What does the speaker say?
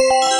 you